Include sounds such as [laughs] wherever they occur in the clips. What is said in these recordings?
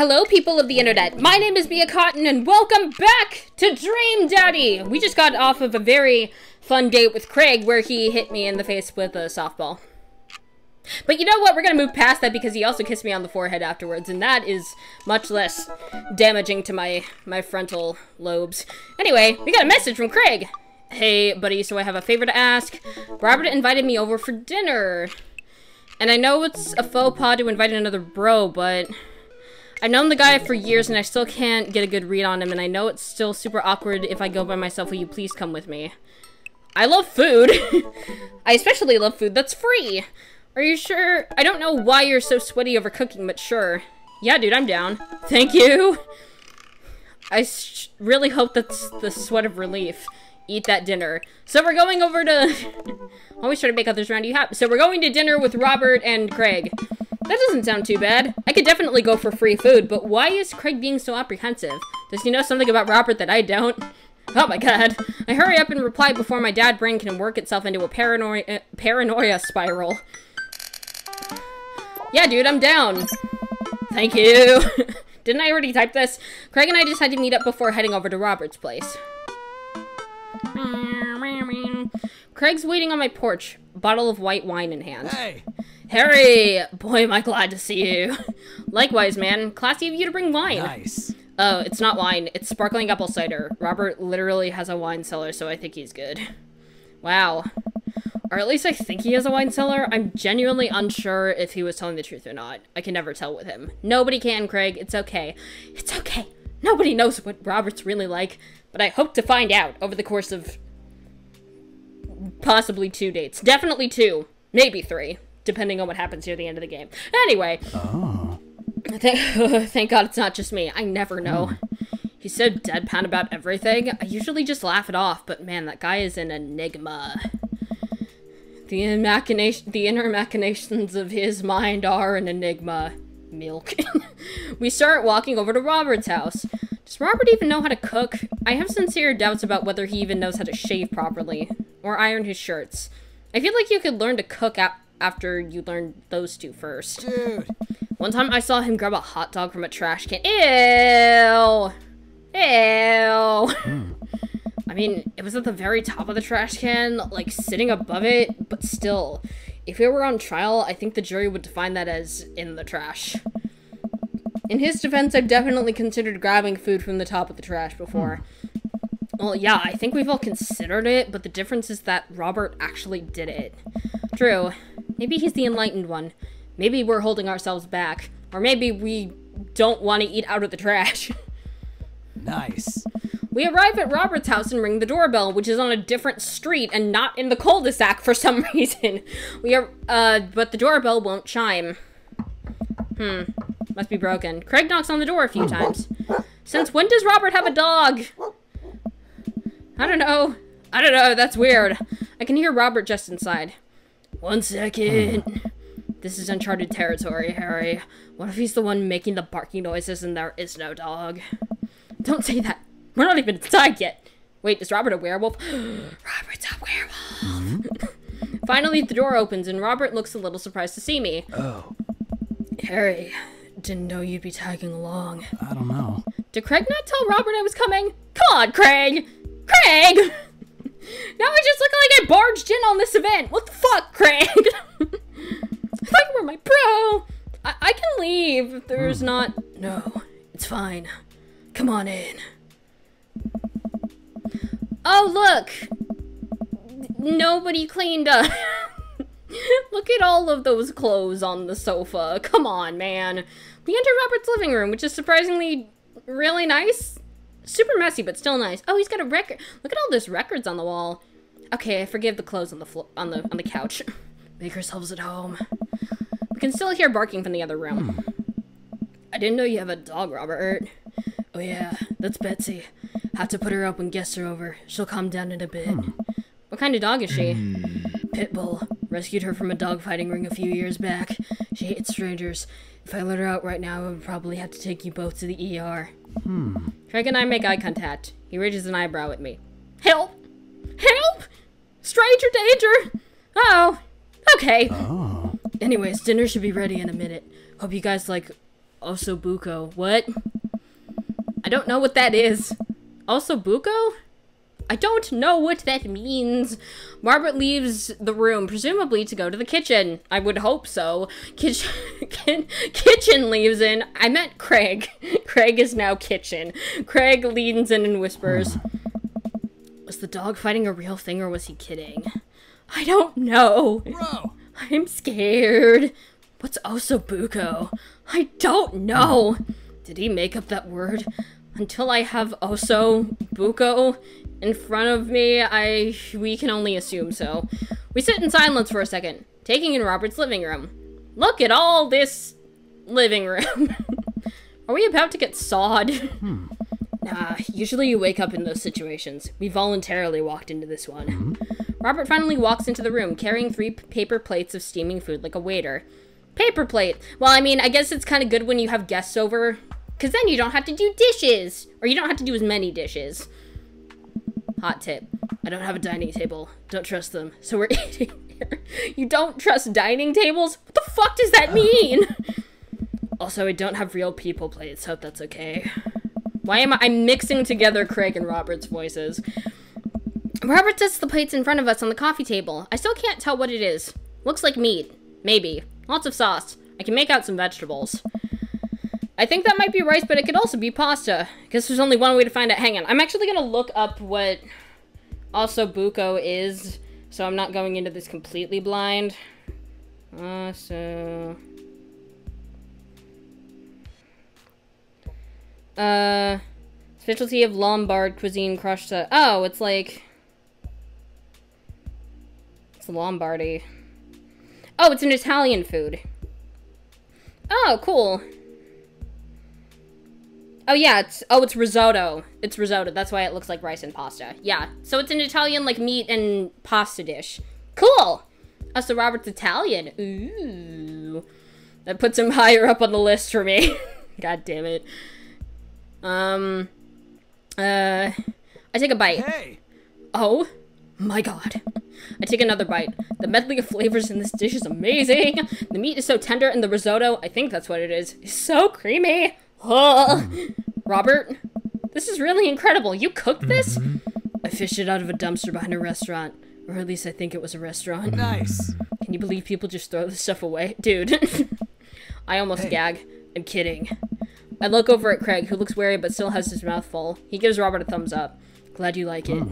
Hello, people of the internet. My name is Mia Cotton, and welcome back to Dream Daddy. We just got off of a very fun date with Craig where he hit me in the face with a softball. But you know what? We're gonna move past that because he also kissed me on the forehead afterwards, and that is much less damaging to my my frontal lobes. Anyway, we got a message from Craig. Hey, buddy, so I have a favor to ask. Robert invited me over for dinner. And I know it's a faux pas to invite another bro, but I've known the guy for years and I still can't get a good read on him, and I know it's still super awkward if I go by myself. Will you please come with me? I love food. [laughs] I especially love food that's free. Are you sure? I don't know why you're so sweaty over cooking, but sure. Yeah, dude, I'm down. Thank you. [laughs] I really hope that's the sweat of relief. Eat that dinner. So we're going over to... [laughs] I Always try to make others around you happy. So we're going to dinner with Robert and Craig. That doesn't sound too bad. I could definitely go for free food, but why is Craig being so apprehensive? Does he know something about Robert that I don't? Oh my god. I hurry up and reply before my dad brain can work itself into a paranoia, uh, paranoia spiral. Yeah, dude, I'm down. Thank you. [laughs] Didn't I already type this? Craig and I just had to meet up before heading over to Robert's place. Craig's waiting on my porch, bottle of white wine in hand. Hey! Harry! Boy, am I glad to see you. Likewise, man. Classy of you to bring wine. Nice. Oh, it's not wine. It's sparkling apple cider. Robert literally has a wine cellar, so I think he's good. Wow. Or at least I think he has a wine cellar. I'm genuinely unsure if he was telling the truth or not. I can never tell with him. Nobody can, Craig. It's okay. It's okay. Nobody knows what Robert's really like, but I hope to find out over the course of possibly two dates. Definitely two. Maybe three, depending on what happens near the end of the game. Anyway. Oh. Thank, [laughs] thank God it's not just me. I never know. Hmm. He's so deadpan about everything. I usually just laugh it off, but man, that guy is an enigma. The machination, the inner machinations of his mind are an enigma. Milk. [laughs] we start walking over to Robert's house. Does Robert even know how to cook? I have sincere doubts about whether he even knows how to shave properly or iron his shirts. I feel like you could learn to cook after you learn those two first. Dude. One time I saw him grab a hot dog from a trash can. Ew. Ew. Hmm. I mean, it was at the very top of the trash can, like sitting above it, but still. If it were on trial, I think the jury would define that as in the trash. In his defense, I've definitely considered grabbing food from the top of the trash before. Well, yeah, I think we've all considered it, but the difference is that Robert actually did it. True. Maybe he's the enlightened one. Maybe we're holding ourselves back. Or maybe we don't want to eat out of the trash. [laughs] Nice. We arrive at Robert's house and ring the doorbell, which is on a different street and not in the cul-de-sac for some [laughs] reason. We are, uh, but the doorbell won't chime. Hmm, must be broken. Craig knocks on the door a few times. Since when does Robert have a dog? I don't know. I don't know, that's weird. I can hear Robert just inside. One second. This is uncharted territory, Harry. What if he's the one making the barking noises and there is no dog? Don't say that. We're not even inside yet. Wait, is Robert a werewolf? [gasps] Robert's a werewolf. [laughs] Finally, the door opens and Robert looks a little surprised to see me. Oh. Harry, didn't know you'd be tagging along. I don't know. Did Craig not tell Robert I was coming? Come on, Craig! Craig! [laughs] now I just look like I barged in on this event. What the fuck, Craig? [laughs] I thought you were my bro. I, I can leave if there's not. No, it's fine. Come on in. Oh, look! Nobody cleaned up. [laughs] look at all of those clothes on the sofa. Come on, man. We enter Robert's living room, which is surprisingly really nice. Super messy, but still nice. Oh, he's got a record. Look at all those records on the wall. Okay, I forgive the clothes on the flo- on the on the couch. [laughs] Make yourselves at home. We can still hear barking from the other room. I didn't know you have a dog, Robert. Oh yeah, that's Betsy. Have to put her up when guests are over. She'll calm down in a bit. What kind of dog is she? Pitbull. Rescued her from a dogfighting ring a few years back. She hates strangers. If I let her out right now, I would probably have to take you both to the ER. Hmm. Craig and I make eye contact. He raises an eyebrow at me. Help! Help! Stranger danger! Oh. Okay. Oh. Anyways, dinner should be ready in a minute. Hope you guys like ossobuco. What? I don't know what that is. Ossobuco? I don't know what that means. Margaret leaves the room, presumably to go to the kitchen. I would hope so. Kitchen, [laughs] kitchen leaves in. I meant Craig. [laughs] Craig is now kitchen. Craig leans in and whispers, Was the dog fighting a real thing or was he kidding? I don't know. Bro! I'm scared. What's ossobuco? I don't know. Did he make up that word? Until I have ossobuco in front of me, I we can only assume so. We sit in silence for a second, taking in Robert's living room. Look at all this living room. [laughs] Are we about to get sawed? [laughs] Hmm. Nah, usually you wake up in those situations. We voluntarily walked into this one. Hmm? Robert finally walks into the room, carrying three paper plates of steaming food like a waiter. Paper plate. Well, I mean, I guess it's kind of good when you have guests over, because then you don't have to do dishes, or you don't have to do as many dishes. Hot tip. I don't have a dining table. Don't trust them. So we're [laughs] eating here. You don't trust dining tables? What the fuck does that mean? [laughs] Also, I don't have real people plates. Hope that's okay. Why am I I'm mixing together Craig and Robert's voices? Robert sets the plates in front of us on the coffee table. I still can't tell what it is. Looks like meat. Maybe. Lots of sauce. I can make out some vegetables. I think that might be rice, but it could also be pasta. Because there's only one way to find out. Hang on. I'm actually gonna look up what ossobuco is, so I'm not going into this completely blind. Uh, so... Uh, specialty of Lombard cuisine crushed. Uh, oh, it's like it's Lombardy. Oh, it's an Italian food. Oh, cool. Oh yeah, it's oh it's risotto. It's risotto. That's why it looks like rice and pasta. Yeah. So it's an Italian like meat and pasta dish. Cool. Oh, so Robert's Italian. Ooh. That puts him [laughs] higher up on the list for me. [laughs] God damn it. Um uh I take a bite. Hey! Oh my god. I take another bite. The medley of flavors in this dish is amazing. The meat is so tender and the risotto, I think that's what it is, is so creamy. Ugh. Robert, this is really incredible. You cooked this? Mm-hmm. I fished it out of a dumpster behind a restaurant. Or at least I think it was a restaurant. Nice! Can you believe people just throw this stuff away? [laughs] Dude. I almost Hey. gag. I'm kidding. I look over at Craig, who looks wary but still has his mouth full. He gives Robert a thumbs up. Glad you like it.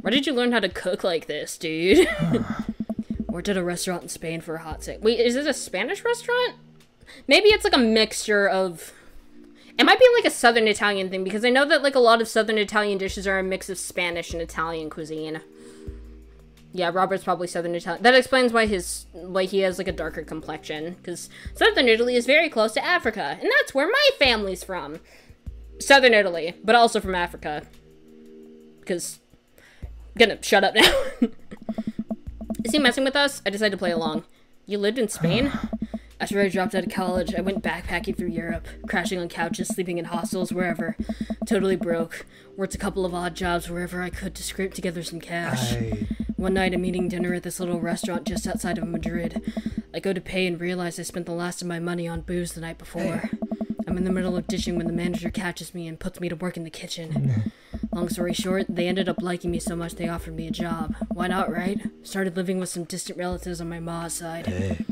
Where did you learn how to cook like this, dude? [sighs] [laughs] Worked at a restaurant in Spain for a hot sec. Wait, is this a Spanish restaurant? Maybe it's like a mixture of. It might be like a Southern Italian thing because I know that like a lot of Southern Italian dishes are a mix of Spanish and Italian cuisine. Yeah, Robert's probably Southern Italian. That explains why his why he has like a darker complexion because Southern Italy is very close to Africa, and that's where my family's from. Southern Italy, but also from Africa. Because gonna shut up now. [laughs] Is he messing with us? I decided to play along. You lived in Spain? [sighs] [laughs] After I dropped out of college, I went backpacking through Europe, crashing on couches, sleeping in hostels, wherever. Totally broke. Worked a couple of odd jobs wherever I could to scrape together some cash. I. One night, I'm eating dinner at this little restaurant just outside of Madrid. I go to pay and realize I spent the last of my money on booze the night before. I'm in the middle of dishing when the manager catches me and puts me to work in the kitchen. [laughs] Long story short, they ended up liking me so much they offered me a job. Why not, right? Started living with some distant relatives on my ma's side. Hey.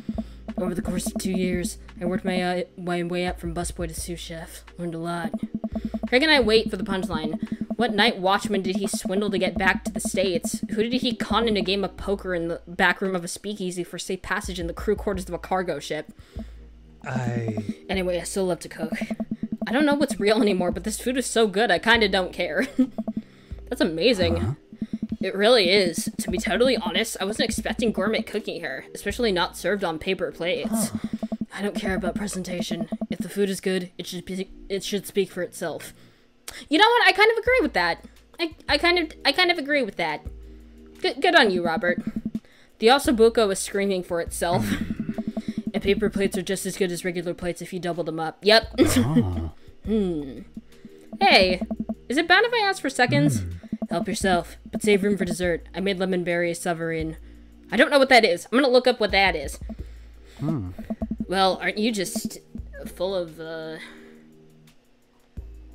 Over the course of two years, I worked my, uh, my way up from busboy to sous chef. Learned a lot. Craig and I wait for the punchline. What night watchman did he swindle to get back to the States? Who did he con in a game of poker in the back room of a speakeasy for safe passage in the crew quarters of a cargo ship? I. Anyway, I still love to cook. I don't know what's real anymore, but this food is so good, I kinda don't care. [laughs] That's amazing. It really is. To be totally honest, I wasn't expecting gourmet cooking here, especially not served on paper plates. I don't care about presentation. If the food is good, it should be, it should speak for itself. You know what? I kind of agree with that. I, I kind of I kind of agree with that. Good good on you, Robert. The ossobuco is screaming for itself. and paper plates are just as good as regular plates if you double them up. Yep. Ah. [laughs] Hey, is it bad if I ask for seconds? Help yourself, but save room for dessert. I made lemonberry savarin. I don't know what that is. I'm gonna look up what that is. Hmm. Well, aren't you just full of uh,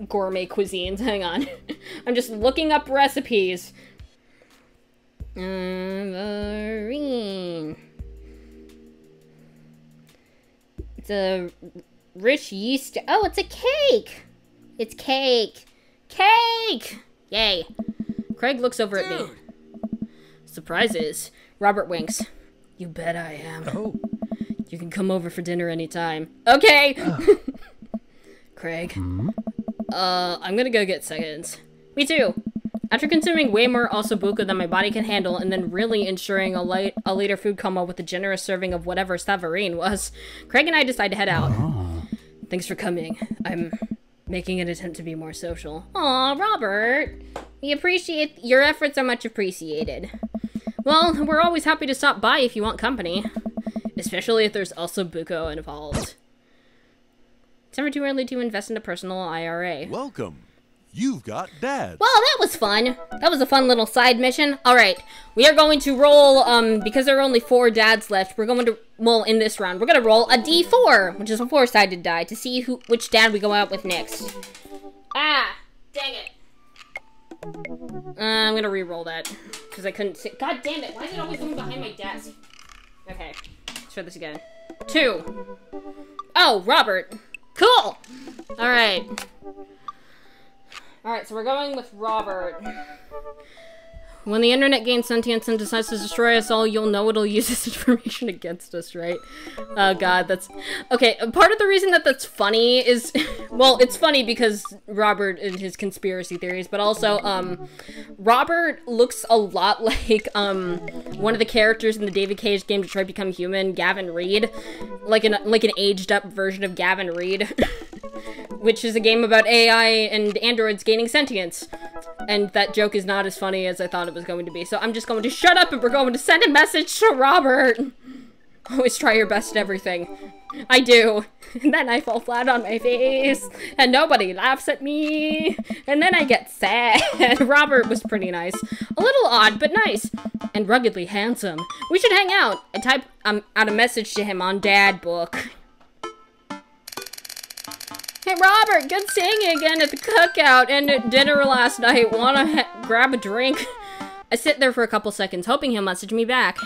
gourmet cuisines. [laughs] Hang on. [laughs] I'm just looking up recipes. Marine. It's a rich yeast. Oh, it's a cake. It's cake. Cake. Yay. Craig looks over at me. Surprises. Robert winks. You bet I am. Oh. You can come over for dinner anytime. Okay. [laughs] Craig. Uh, I'm gonna go get seconds. Me too. After consuming way more ossobuco than my body can handle, and then really ensuring a light a later food coma with a generous serving of whatever savarin was, Craig and I decide to head out. Thanks for coming. I'm making an attempt to be more social. Aw, Robert. We appreciate your efforts are much appreciated. Well, we're always happy to stop by if you want company. Especially if there's ossobuco involved. It's never too early to invest in a personal IRA. Welcome. You've got Dad. Well, that was fun. That was a fun little side mission. All right, we are going to roll, um, because there are only four dads left, we're going to, well, in this round, we're going to roll a d4, which is a four-sided die, to see who, which dad we go out with next. Ah, dang it. Uh, I'm to re-roll that, because I couldn't see. God damn it, why is it always coming behind my desk? Okay, let's try this again. Two. Oh, Robert. Cool. All right. Alright, so we're going with Robert. When the internet gains sentience and decides to destroy us all, you'll know it'll use this [laughs] information against us, right? Oh god, that's... Okay, part of the reason that that's funny is... [laughs] Well, it's funny because Robert and his conspiracy theories, but also, um... Robert looks a lot [laughs] like, um... One of the characters in the David Cage game Detroit Become Human, Gavin Reed. Like an, like an aged-up version of Gavin Reed. Which is a game about AI and androids gaining sentience. And that joke is not as funny as I thought it was going to be. So I'm just going to shut up and we're going to send a message to Robert. [laughs] Always try your best at everything. I do. [laughs] And then I fall flat on my face. And nobody laughs at me. And then I get sad. [laughs] Robert was pretty nice. A little odd, but nice. And ruggedly handsome. We should hang out. I type um, out a message to him on Dad Book. Hey Robert, good seeing you again at the cookout and at dinner last night. Wanna grab a drink? I sit there for a couple seconds, hoping he'll message me back.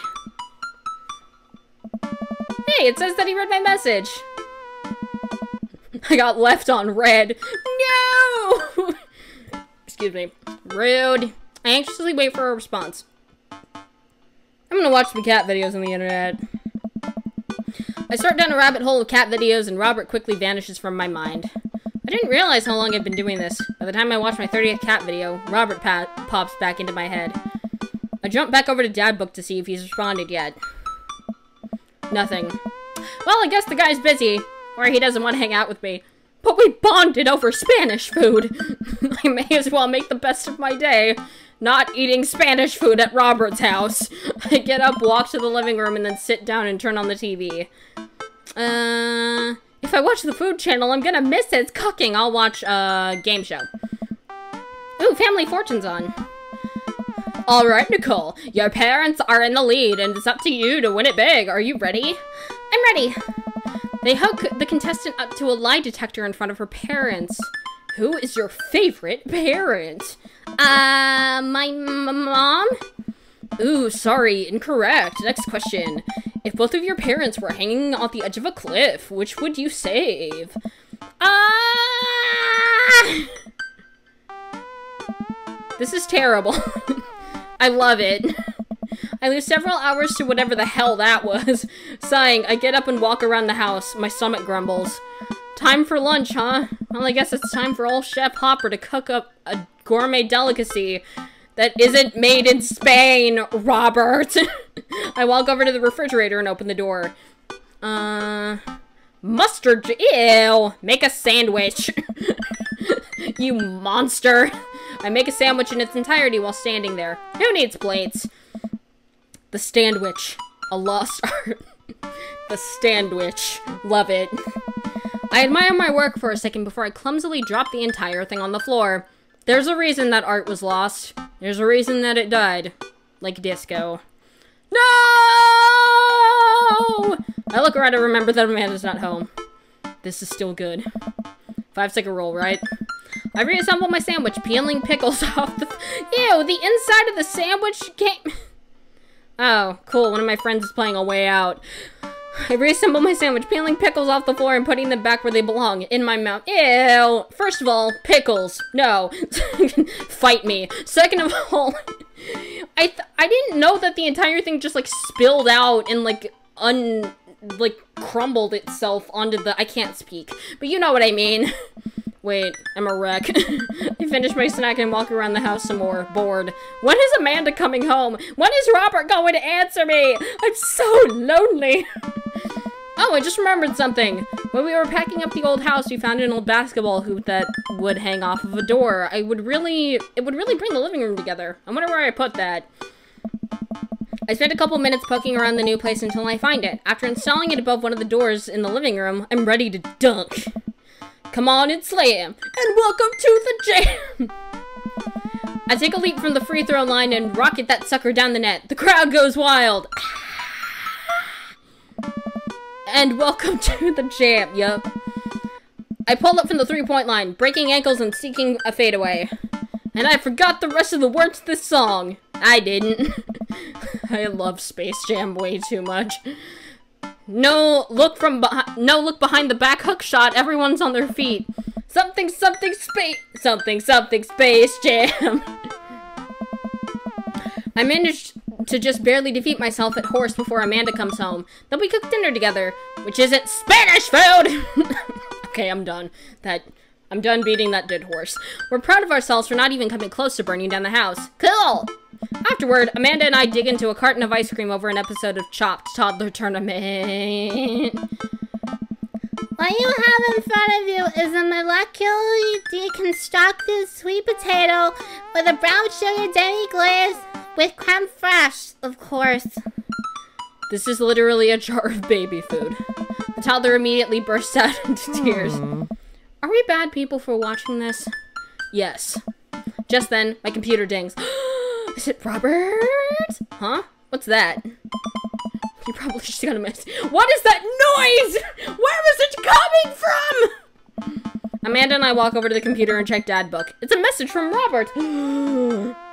Hey, it says that he read my message. [laughs] I got left on red. No! [laughs] Excuse me. Rude. I anxiously wait for a response. I'm gonna watch some cat videos on the internet. I start down a rabbit hole of cat videos and Robert quickly vanishes from my mind. I didn't realize how long I've been doing this. By the time I watch my 30th cat video, Robert pops back into my head. I jump back over to Dad Book to see if he's responded yet. Nothing. Well, I guess the guy's busy, or he doesn't want to hang out with me. But we bonded over Spanish food. [laughs] I may as well make the best of my day. Not eating Spanish food at Robert's house. [laughs] I get up, walk to the living room, and then sit down and turn on the TV. Uh, if I watch the food channel, I'm gonna miss it. its cooking. I'll watch a uh, game show. Ooh, Family Fortune's on. Alright, Nicole. Your parents are in the lead, and it's up to you to win it big. Are you ready? I'm ready. They hook the contestant up to a lie detector in front of her parents. Who is your favorite parent? Uh, my mom? Ooh, sorry, incorrect. Next question. If both of your parents were hanging off the edge of a cliff, which would you save? Ah! [laughs] This is terrible. [laughs] I love it. [laughs] I lose several hours to whatever the hell that was. Sighing, I get up and walk around the house. My stomach grumbles. Time for lunch, huh? Well, I guess it's time for old Chef Hopper to cook up a gourmet delicacy that isn't made in Spain, Robert. [laughs] I walk over to the refrigerator and open the door. Uh, mustard, ew, make a sandwich. [laughs] you monster. I make a sandwich in its entirety while standing there. Who needs plates? The Standwich, a lost [laughs] art. the Standwich, love it. I admire my work for a second before I clumsily drop the entire thing on the floor. There's a reason that art was lost. There's a reason that it died. Like disco. No! I look around and remember that Amanda's not home. This is still good. Five second roll, right? I reassemble my sandwich, peeling pickles [laughs] off the. Ew, the inside of the sandwich came. [laughs] Oh, cool. One of my friends is playing a way out. I reassemble my sandwich, peeling pickles off the floor and putting them back where they belong, in my mouth. Ew. First of all, pickles. No. [laughs] Fight me. Second of [laughs] all, I I didn't know that the entire thing just like spilled out and like un like crumbled itself onto the I can't speak. But you know what I mean. [laughs] Wait, I'm a wreck. I finish my snack and walk around the house some more, bored. When is Amanda coming home? When is Robert going to answer me? I'm so lonely. Oh, I just remembered something. When we were packing up the old house, we found an old basketball hoop that would hang off of a door. I would really, it would really bring the living room together. I wonder where I put that. I spent a couple minutes poking around the new place until I find it. After installing it above one of the doors in the living room, I'm ready to dunk. Come on and slam. And welcome to the jam. I take a leap from the free throw line and rocket that sucker down the net. The crowd goes wild. And welcome to the jam. Yup. I pull up from the three-point line, breaking ankles and seeking a fadeaway. And I forgot the rest of the words to this song. I didn't. [laughs] I love Space Jam way too much. No look from behind. No look behind the back hook shot. Everyone's on their feet. Something, something, space. Something, something, space jam. [laughs] I managed to just barely defeat myself at horse before Amanda comes home. Then we cook dinner together, which isn't Spanish food. [laughs] okay, I'm done. That I'm done beating that dead horse. We're proud of ourselves for not even coming close to burning down the house. Cool! Afterward, Amanda and I dig into a carton of ice cream over an episode of Chopped Toddler Tournament. What you have in front of you is a molecularly deconstructed sweet potato with a brown sugar demi-glaze with creme fraiche, of course. This is literally a jar of baby food. The toddler immediately bursts out [laughs] into tears. Hmm. Are we bad people for watching this? Yes. Just then, my computer dings. [gasps] Is it Robert? Huh? What's that? You probably just got a message. What is that noise? Where was it coming from? Amanda and I walk over to the computer and check dad book. It's a message from Robert. [gasps] [gasps]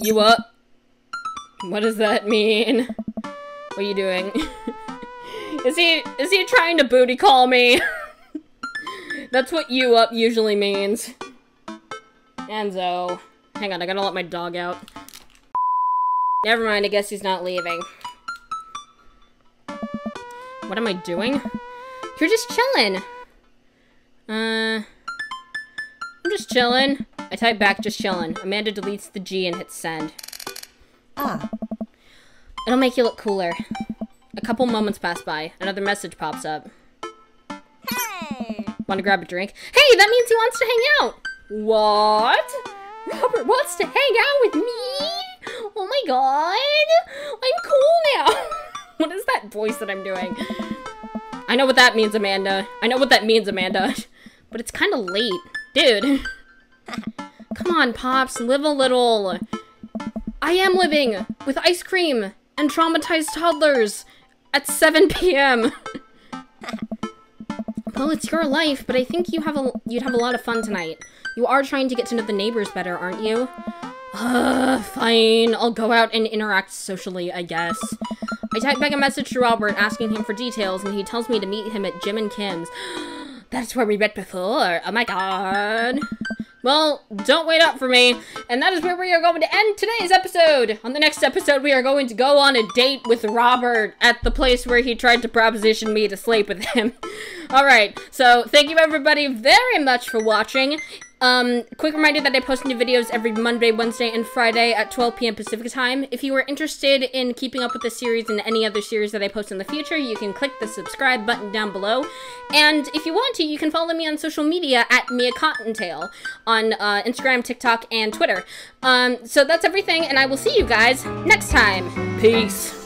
you up? What does that mean? What are you doing? [laughs] is he is he trying to booty call me? [laughs] That's what you up usually means. Enzo. Hang on, I gotta let my dog out. Never mind, I guess he's not leaving. What am I doing? You're just chilling. Uh... I'm just chilling. I type back, just chilling. Amanda deletes the G and hits send. Ah. It'll make you look cooler. A couple moments pass by. Another message pops up. Hey! Want to grab a drink? Hey, that means he wants to hang out! What? Robert wants to hang out with me? Oh my god! I'm cool now! [laughs] what is that voice that I'm doing? I know what that means, Amanda. I know what that means, Amanda. [laughs] But it's kind of late. Dude. [laughs] Come on, Pops. Live a little. I am living with ice cream and traumatized toddlers at 7 p.m. [laughs] well, it's your life, but I think you have a you'd have a lot of fun tonight. You are trying to get to know the neighbors better, aren't you? Uh, fine. I'll go out and interact socially, I guess. I type back a message to Robert asking him for details, and he tells me to meet him at Jim and Kim's. [gasps] That's where we met before. Oh my god. Well, don't wait up for me. And that is where we are going to end today's episode. On the next episode, we are going to go on a date with Robert at the place where he tried to proposition me to sleep with him. [laughs] Alright, so thank you everybody very much for watching. Um, quick reminder that I post new videos every Monday, Wednesday, and Friday at 12 p.m. Pacific time. If you are interested in keeping up with this series and any other series that I post in the future, you can click the subscribe button down below. And if you want to, you can follow me on social media at Mia Cottontail on uh, Instagram, TikTok, and Twitter. Um, so that's everything, and I will see you guys next time. Peace.